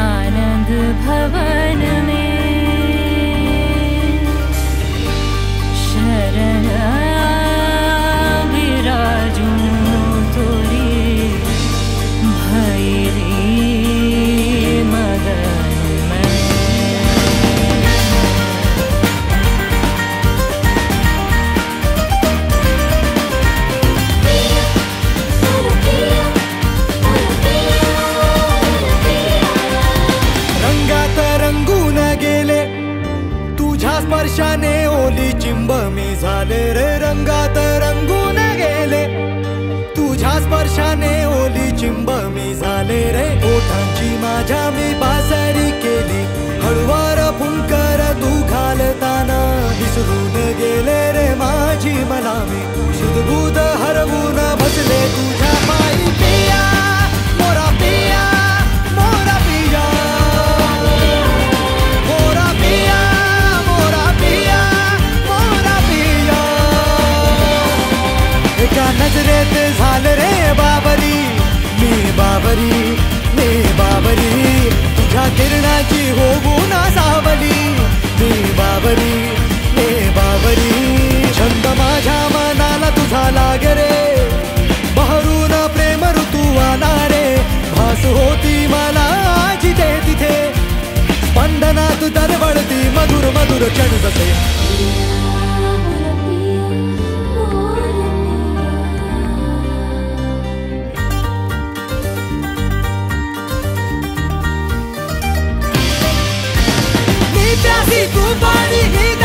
आनंद गेले. तुझ्या स्पर्शाने ओली चिंब मी झाले रे रंगात रंगून गेले. तुझ्या स्पर्शाने ओली चिंब मी झाले रे. ओठांची माझ्या मी बासरी केली. हळवार फुंकर तू घालताना विसरून गेले रे माझी मला मी. शुद्धबुद एका नजरेत झालं रे बाबरी? मी बाबरी मी बाबरी. तुझ्या किरणाची होऊन सावली. मी बाबरी मी बाबरी. छंद माझ्या मनाला तुझा लाग रे. बहरून प्रेम ऋतू आला रे. भास होती मला जिथे तिथे. स्पंदनात दरवळती मधुर मधुर क्षण जसे. मी प्यासी तू पाणी घे